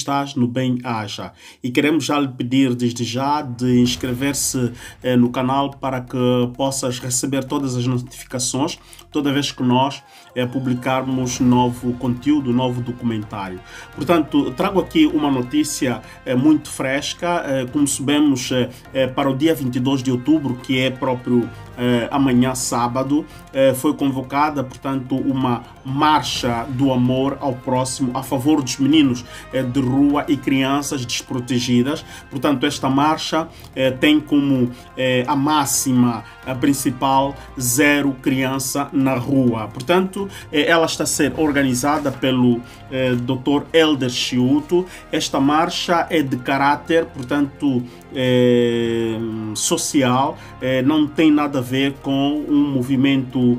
estás no bem haja e queremos já lhe pedir desde já de inscrever-se eh, no canal para que possas receber todas as notificações toda vez que nós eh, publicarmos novo conteúdo, novo documentário. Portanto, trago aqui uma notícia eh, muito fresca, eh, como sabemos eh, eh, para o dia 22 de outubro, que é próprio eh, amanhã sábado, foi convocada, portanto, uma marcha do amor ao próximo a favor dos meninos de rua e crianças desprotegidas. Portanto, esta marcha eh, tem como eh, a máxima a principal zero criança na rua. Portanto, eh, ela está a ser organizada pelo eh, Dr. Elder Chiuto. Esta marcha é de caráter, portanto, eh, social, eh, não tem nada a ver com um movimento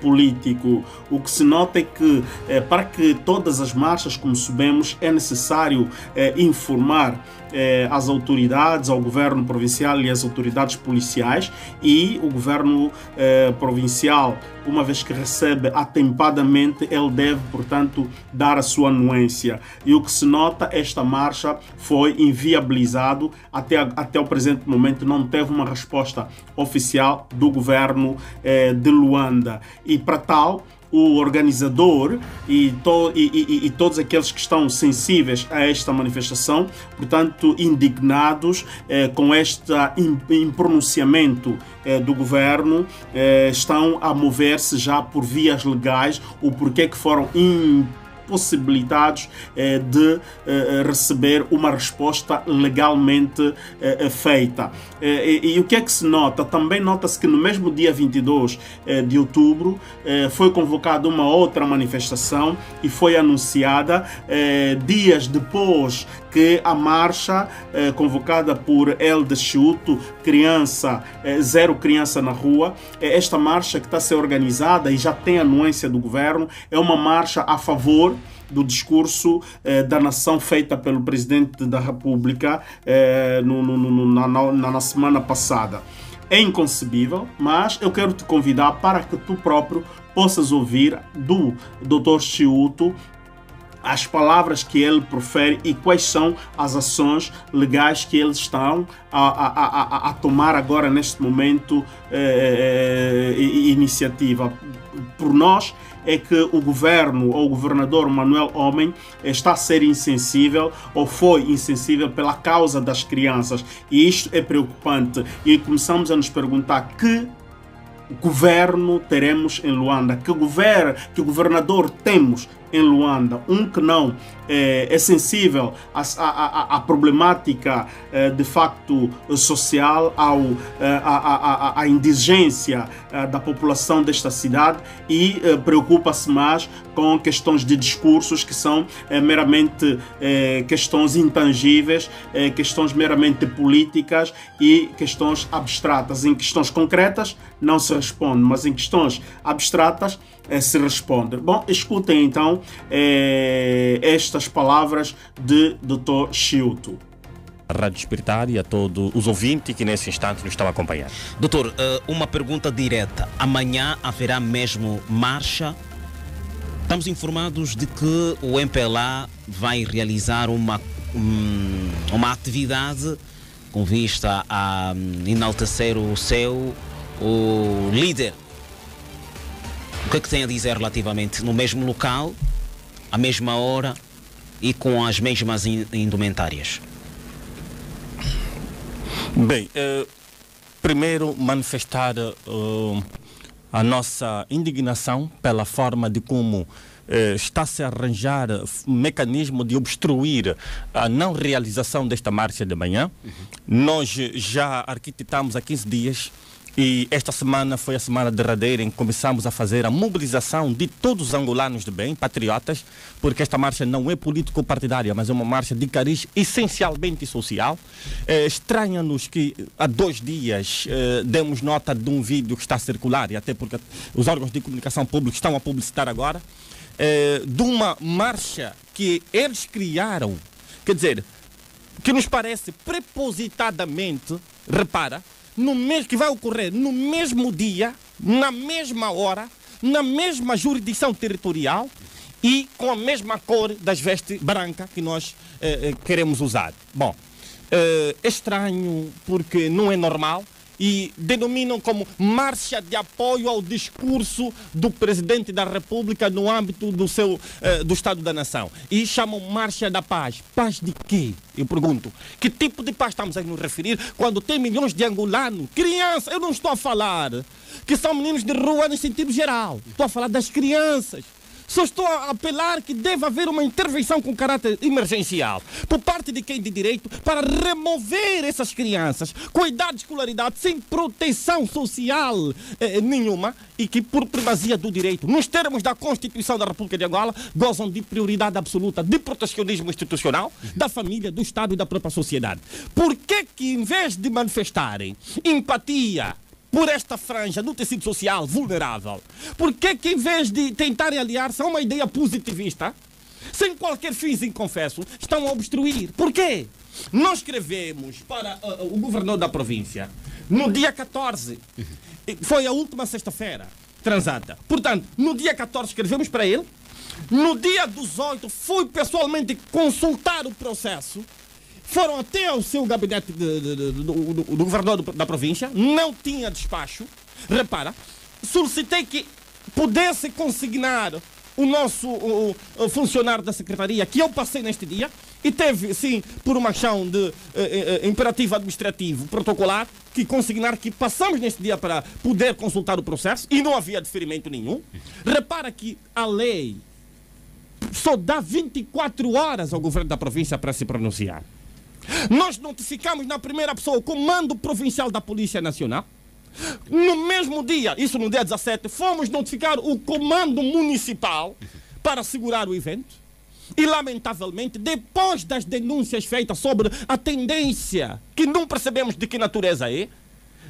político. O que se nota é que para que todas as marchas, como sabemos, é necessário informar eh, às autoridades, ao governo provincial e às autoridades policiais e o governo eh, provincial, uma vez que recebe atempadamente, ele deve, portanto, dar a sua anuência. E o que se nota, esta marcha foi inviabilizado até, até o presente momento, não teve uma resposta oficial do governo eh, de Luanda. E para tal, o organizador e, to, e, e, e, todos aqueles que estão sensíveis a esta manifestação, portanto, indignados eh, com este impronunciamento eh, do governo, eh, estão a mover-se já por vias legais, o porquê que foram possibilitados eh, de eh, receber uma resposta legalmente eh, feita. E, e, o que é que se nota? Também nota-se que no mesmo dia 22 de outubro foi convocada uma outra manifestação e foi anunciada dias depois que a marcha eh, convocada por El de Chuto, criança, eh, zero criança na rua, eh, esta marcha que está a ser organizada e já tem anuência do governo, é uma marcha a favor do discurso eh, da nação feita pelo presidente da República eh, no, no, no, na, na, na semana passada. É inconcebível, mas eu quero te convidar para que tu próprio possas ouvir do Dr. Chiuto as palavras que ele profere e quais são as ações legais que eles estão a, a, a, a tomar agora neste momento eh, eh, iniciativa. Por nós é que o governo ou o governador Manuel Homem está a ser insensível ou foi insensível pela causa das crianças e isto é preocupante e começamos a nos perguntar que governo teremos em Luanda, que, gover que governador temos em Luanda, um que não é, é sensível à, à, à problemática é, de facto social, ao, à, à, à indigência é, da população desta cidade e preocupa-se mais com questões de discursos que são meramente questões intangíveis, questões meramente políticas e questões abstratas. Em questões concretas não se responde, mas em questões abstratas se responde. Bom, escutem então esta estas palavras de Dr. Chilto. Rádio Espiritar e a todos os ouvintes que nesse instante nos estão a acompanhar. Doutor, eh, uma pergunta direta. Amanhã haverá mesmo marcha? Estamos informados de que o MPLA vai realizar uma, uma atividade com vista a hum, enaltecer o seu o líder. O que é que tem a dizer relativamente no mesmo local, à mesma hora? E com as mesmas indumentárias? Bem, eh, primeiro manifestar uh, a nossa indignação pela forma de como eh, está-se a arranjar mecanismo de obstruir a não realização desta marcha de manhã. Uhum. Nós já arquitetamos há 15 dias e esta semana foi a semana derradeira em que começamos a fazer a mobilização de todos os angolanos de bem, patriotas, porque esta marcha não é político-partidária, mas é uma marcha de cariz essencialmente social. É, Estranha-nos que há dois dias é, demos nota de um vídeo que está a circular, e até porque os órgãos de comunicação pública estão a publicitar agora, é, de uma marcha que eles criaram, quer dizer, que nos parece prepositadamente, repara, no mesmo, que vai ocorrer no mesmo dia, na mesma hora, na mesma jurisdição territorial e com a mesma cor das vestes branca que nós eh, eh, queremos usar. Bom, eh, é estranho porque não é normal e denominam como marcha de apoio ao discurso do presidente da República no âmbito do seu eh, do Estado da Nação e chamam marcha da paz. Paz de quê? Eu pergunto. Que tipo de paz estamos a nos referir quando tem milhões de angolanos, crianças? Eu não estou a falar que são meninos de rua no sentido geral. Estou a falar das crianças só estou a apelar que deve haver uma intervenção com caráter emergencial por parte de quem de direito para remover essas crianças com idade de escolaridade sem proteção social eh, nenhuma e que, por primazia do direito, nos termos da Constituição da República de Angola, gozam de prioridade absoluta de protecionismo institucional da família, do Estado e da própria sociedade. Por que que, em vez de manifestarem empatia, por esta franja do tecido social vulnerável? Por que em vez de tentarem aliar-se a uma ideia positivista, sem qualquer fins inconfesso, estão a obstruir? Por quê? Nós escrevemos para uh, o governador da província no dia 14. Foi a última sexta-feira transata. Portanto, no dia 14 escrevemos para ele. No dia 18 fui pessoalmente consultar o processo foram até ao seu gabinete do, do, do, governador da província, não tinha despacho. Repara, solicitei que pudesse consignar o nosso o, o funcionário da secretaria que eu passei neste dia e teve, sim, por uma ação de eh, eh, imperativo administrativo protocolar, que consignar que passamos neste dia para poder consultar o processo e não havia deferimento nenhum. Repara que a lei só dá 24 horas ao governo da província para se pronunciar. Nós notificamos na primeira pessoa o Comando Provincial da Polícia Nacional. No mesmo dia, isso no dia 17, fomos notificar o Comando Municipal para segurar o evento. E, lamentavelmente, depois das denúncias feitas sobre a tendência, que não percebemos de que natureza é,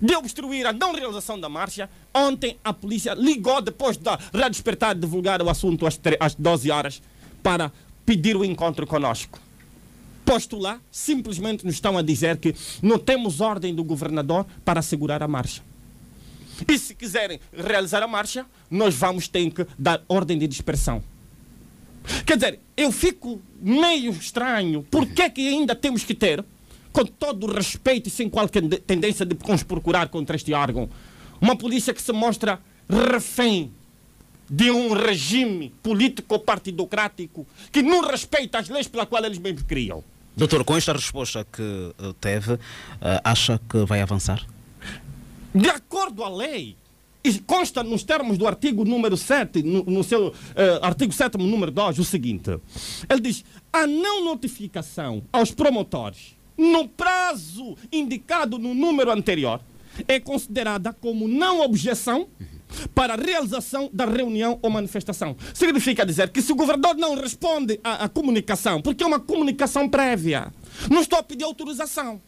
de obstruir a não realização da marcha, ontem a polícia ligou, depois da Rádio Despertar divulgar o assunto às, às 12 horas, para pedir o encontro conosco postular, simplesmente nos estão a dizer que não temos ordem do governador para assegurar a marcha. E se quiserem realizar a marcha, nós vamos ter que dar ordem de dispersão. Quer dizer, eu fico meio estranho. Por que, que ainda temos que ter, com todo o respeito e sem qualquer tendência de procurar contra este órgão, uma polícia que se mostra refém de um regime político-partidocrático que não respeita as leis pela qual eles mesmos criam? Doutor, com esta resposta que eh, teve, eh, acha que vai avançar? De acordo à lei, e consta nos termos do artigo número 7, no, no seu uh, artigo 7, número 2, o seguinte: ele diz, a não notificação aos promotores no prazo indicado no número anterior é considerada como não objeção para a realização da reunião ou manifestação. Significa dizer que se o governador não responde à, à comunicação, porque é uma comunicação prévia, não estou a pedir autorização.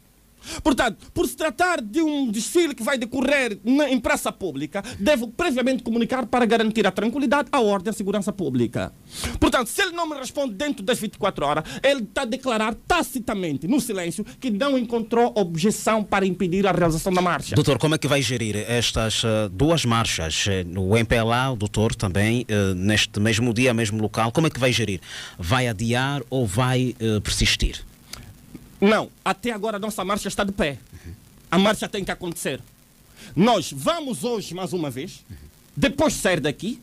Portanto, por se tratar de um desfile que vai decorrer na, em praça pública, devo previamente comunicar para garantir a tranquilidade, a ordem e a segurança pública. Portanto, se ele não me responde dentro das 24 horas, ele está a declarar tacitamente, no silêncio, que não encontrou objeção para impedir a realização da marcha. Doutor, como é que vai gerir estas uh, duas marchas? Eh, no MPLA, o doutor também, uh, neste mesmo dia, mesmo local, como é que vai gerir? Vai adiar ou vai uh, persistir? Não, até agora a nossa marcha está de pé. A marcha tem que acontecer. Nós vamos hoje, mais uma vez, depois de sair daqui,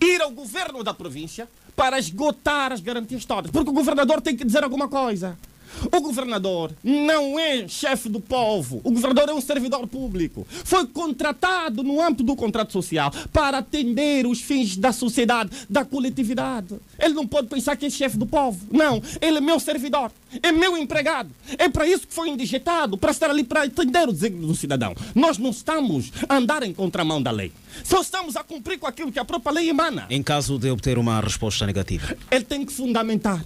ir ao governo da província para esgotar as garantias todas. Porque o governador tem que dizer alguma coisa. O governador não é chefe do povo. O governador é um servidor público. Foi contratado no âmbito do contrato social para atender os fins da sociedade, da coletividade. Ele não pode pensar que é chefe do povo. Não, ele é meu servidor, é meu empregado. É para isso que foi indigitado, para estar ali para atender o desígnio do cidadão. Nós não estamos a andar em contramão da lei. Só estamos a cumprir com aquilo que a própria lei emana. Em caso de obter uma resposta negativa, ele tem que fundamentar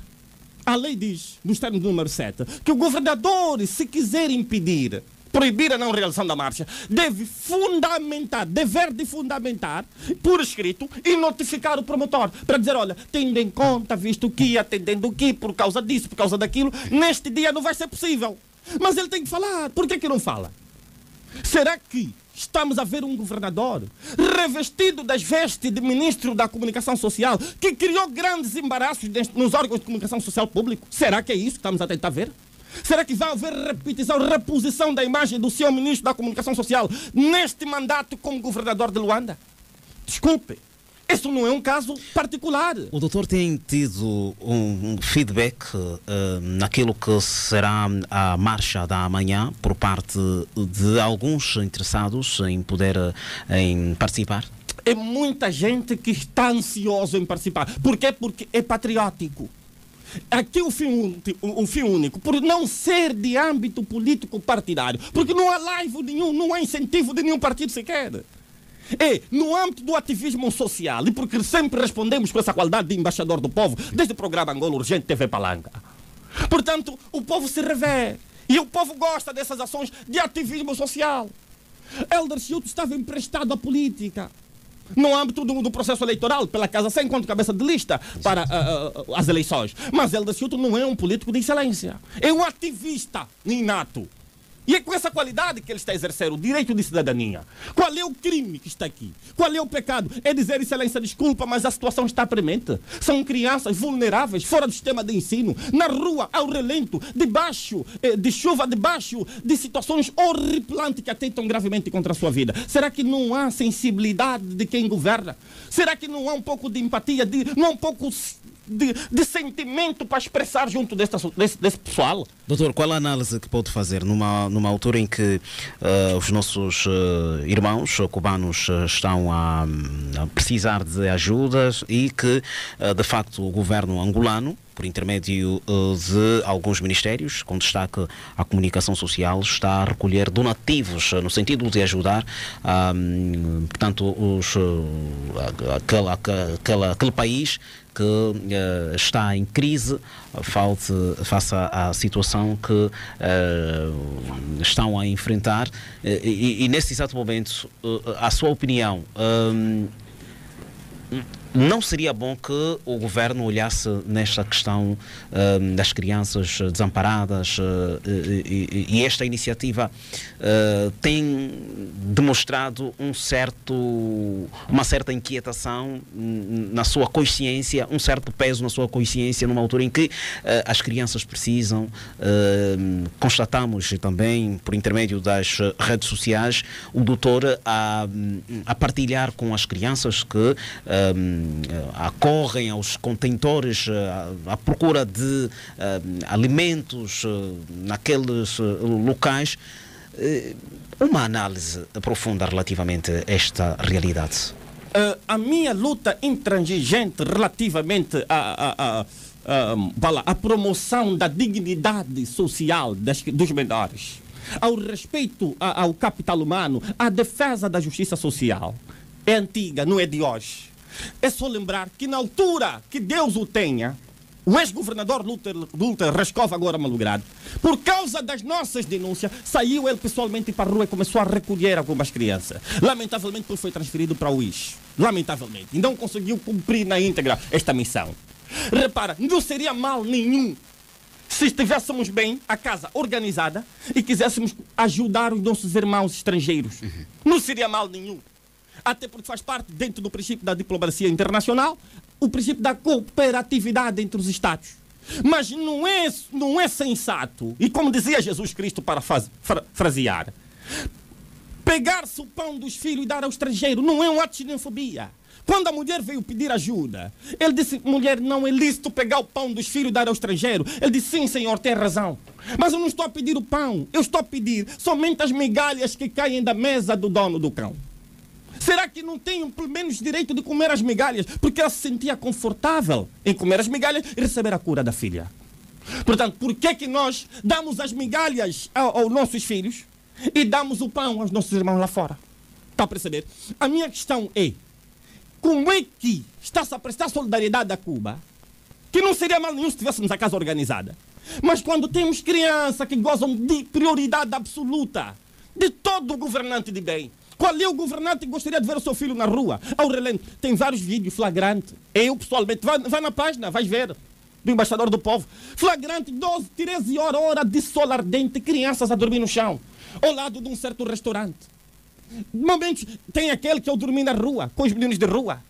a lei diz, no termo número 7, que o governador, se quiser impedir, proibir a não realização da marcha, deve fundamentar, dever de fundamentar, por escrito, e notificar o promotor, para dizer, olha, tendo em conta, visto que, atendendo que, por causa disso, por causa daquilo, neste dia não vai ser possível. Mas ele tem que falar. Por que, que não fala? Será que estamos a ver um governador revestido das vestes de ministro da comunicação social que criou grandes embaraços nos órgãos de comunicação social público. Será que é isso que estamos a tentar ver? Será que vai haver repetição, reposição da imagem do senhor ministro da comunicação social neste mandato como governador de Luanda? Desculpe, isso não é um caso particular. O doutor tem tido um feedback uh, naquilo que será a marcha da manhã por parte de alguns interessados em poder uh, em participar? É muita gente que está ansioso em participar. Por quê? Porque é patriótico. Aqui o fim, o fim único, por não ser de âmbito político partidário, porque não há live nenhum, não há incentivo de nenhum partido sequer. É no âmbito do ativismo social e porque sempre respondemos com essa qualidade de embaixador do povo, desde o programa Angola Urgente TV Palanca. Portanto, o povo se revê e o povo gosta dessas ações de ativismo social. Elder Schultz estava emprestado à política no âmbito do, do, processo eleitoral, pela Casa Sem, enquanto cabeça de lista para uh, uh, as eleições. Mas Elder Schultz não é um político de excelência, é um ativista inato. E é com essa qualidade que ele está exercendo o direito de cidadania. Qual é o crime que está aqui? Qual é o pecado? É dizer, excelência, desculpa, mas a situação está premente. São crianças vulneráveis, fora do sistema de ensino, na rua, ao relento, debaixo eh, de chuva, debaixo de situações horripilantes que atentam gravemente contra a sua vida. Será que não há sensibilidade de quem governa? Será que não há um pouco de empatia, de, não há um pouco de, de sentimento para expressar junto desse, desse, desse, pessoal. Doutor, qual a análise que pode fazer numa, numa altura em que uh, os nossos uh, irmãos cubanos uh, estão a, a, precisar de ajudas e que, de facto, o governo angolano por intermédio de alguns ministérios, com destaque à comunicação social, está a recolher donativos no sentido de ajudar, portanto, os, aquele, aquele, aquele país que uh, está em crise face, à, à situação que uh, estão a enfrentar. Uh, e, e, nesse exato momento, a sua opinião não seria bom que o governo olhasse nesta questão uh, das crianças desamparadas uh, e, e, esta iniciativa uh, tem demonstrado um certo, uma certa inquietação na sua consciência, um certo peso na sua consciência numa altura em que as crianças precisam. constatamos também, por intermédio das redes sociais, o doutor a, a partilhar com as crianças que acorrem aos contentores eh, à, procura de eh, alimentos naqueles locais. uma análise profunda relativamente a esta realidade. Uh, a minha luta intransigente relativamente à, a promoção da dignidade social das, dos menores, ao respeito ao capital humano, à defesa da justiça social, é antiga, não é de hoje. É só lembrar que na altura que Deus o tenha, o ex-governador Luther, Luther Raskov, agora malogrado, por causa das nossas denúncias, saiu ele pessoalmente para a rua e começou a recolher algumas crianças. Lamentavelmente, ele foi transferido para o IS. Lamentavelmente. E não conseguiu cumprir na íntegra esta missão. Repara, não seria mal nenhum se estivéssemos bem, a casa organizada, e quiséssemos ajudar os nossos irmãos estrangeiros. Uhum. Não seria mal nenhum até porque faz parte, dentro do princípio da diplomacia internacional, o princípio da cooperatividade entre os Estados. Mas não é, não é sensato, e como dizia Jesus Cristo para faz, fra, frasear, pegar-se o pão dos filhos e dar ao estrangeiro não é um ato de xenofobia. Quando a mulher veio pedir ajuda, ele disse: mulher, não é lícito pegar o pão dos filhos e dar ao estrangeiro. Ele disse: sim, senhor, tem razão. Mas eu não estou a pedir o pão, eu estou a pedir somente as migalhas que caem da mesa do dono do cão. Será que não tem pelo menos direito de comer as migalhas? Porque ela se sentia confortável em comer as migalhas e receber a cura da filha. Portanto, por que, que nós damos as migalhas aos nossos filhos e damos o pão aos nossos irmãos lá fora? Está a perceber? A minha questão é: como é que está-se a prestar solidariedade a Cuba? Que não seria mal nenhum se tivéssemos a casa organizada. Mas quando temos crianças que gozam de prioridade absoluta de todo governante de bem, qual é o governante que gostaria de ver o seu filho na rua? Ao relento. Tem vários vídeos flagrantes. Eu, pessoalmente, vai, vai na página, vais ver. Do embaixador do povo. Flagrante, 12, 13 horas, hora de sol ardente, crianças a dormir no chão. Ao lado de um certo restaurante. Momentos, tem aquele que eu dormi na rua, com os meninos de rua.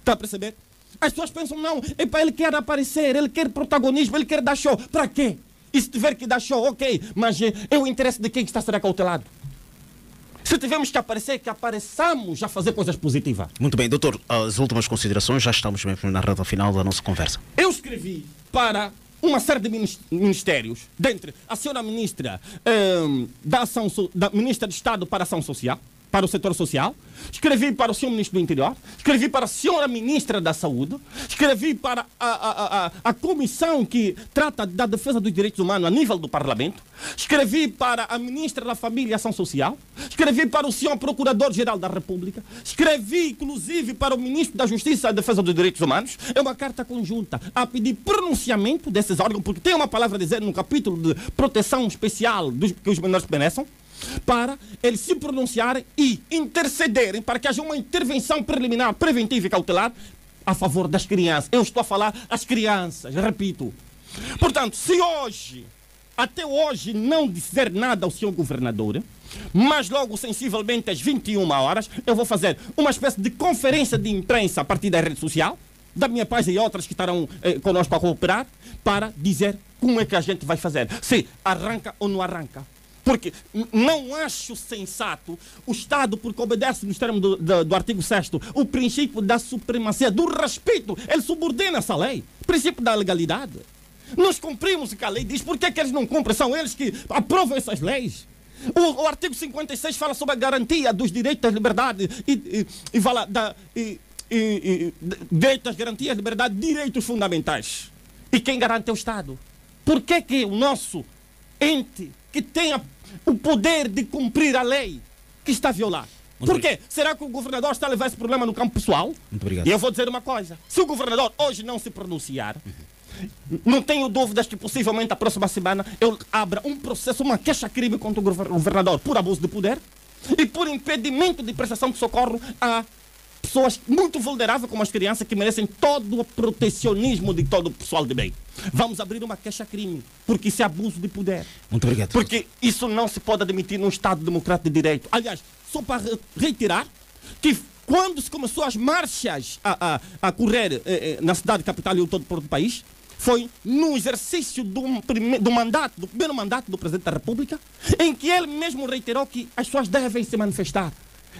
Está a perceber? As pessoas pensam, não, epa, ele quer aparecer, ele quer protagonismo, ele quer dar show. Para quê? E se tiver que dar show, ok, mas é, é o interesse de quem está a ser. Se tivermos que aparecer, que apareçamos a fazer coisas positivas. Muito bem, doutor, as últimas considerações, já estamos mesmo na reta final da nossa conversa. Eu escrevi para uma série de ministérios, dentre a senhora ministra um, da, Ação, da ministra de Estado para a Ação Social, para o setor social, escrevi para o senhor ministro do Interior, escrevi para a senhora ministra da Saúde, escrevi para a, a, a, a comissão que trata da defesa dos direitos humanos a nível do Parlamento, escrevi para a ministra da Família e Ação Social, escrevi para o senhor Procurador-Geral da República, escrevi inclusive para o ministro da Justiça e Defesa dos Direitos Humanos, é uma carta conjunta a pedir pronunciamento desses órgãos, porque tem uma palavra a dizer no capítulo de proteção especial dos que os menores merecem, para eles se pronunciarem e intercederem para que haja uma intervenção preliminar, preventiva e cautelar a favor das crianças. Eu estou a falar as crianças, repito. Portanto, se hoje, até hoje, não disser nada ao senhor governador, mas logo sensivelmente às 21 horas, eu vou fazer uma espécie de conferência de imprensa a partir da rede social, da minha paz e outras que estarão eh, conosco a cooperar, para dizer como é que a gente vai fazer. Se arranca ou não arranca. Porque não acho sensato o Estado, porque obedece nos termos do, do, do artigo 6 o princípio da supremacia, do respeito. Ele subordina essa lei. Princípio da legalidade. Nós cumprimos o que a lei diz. Por que, é que eles não cumprem? São eles que aprovam essas leis. O, o, artigo 56 fala sobre a garantia dos direitos das liberdades e, e, e fala da. E, e, garantias, liberdade, direitos fundamentais. E quem garante é o Estado. Por que, que o nosso ente que tenha o poder de cumprir a lei que está a violar. Muito Por quê? Será que o governador está a levar esse problema no campo pessoal? Muito obrigado. E eu vou dizer uma coisa: se o governador hoje não se pronunciar, uhum. não tenho dúvidas que possivelmente a próxima semana eu abra um processo, uma queixa-crime contra o governador por abuso de poder e por impedimento de prestação de socorro a pessoas muito vulneráveis, como as crianças, que merecem todo o protecionismo de todo o pessoal de bem. Vamos abrir uma queixa-crime, porque isso é abuso de poder. Muito obrigado. Porque isso não se pode admitir num Estado democrático de direito. Aliás, só para reiterar que quando se começou as marchas a, a, a correr eh, eh, na cidade capital e em todo o país, foi no exercício do, prime, do mandato, do primeiro mandato do Presidente da República, em que ele mesmo reiterou que as pessoas devem se manifestar.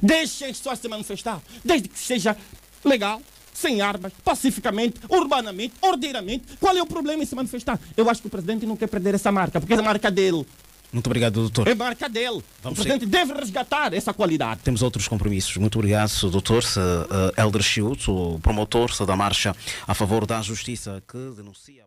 Deixem as pessoas se manifestar, desde que seja legal, sem armas, pacificamente, urbanamente, ordeiramente. Qual é o problema em se manifestar? Eu acho que o presidente não quer perder essa marca, porque é a marca dele. Muito obrigado, doutor. É marca dele. Vamos o presidente ser. deve resgatar essa qualidade. Temos outros compromissos. Muito obrigado, doutor uh, Elder Schiut, o promotor da marcha a favor da justiça que denuncia.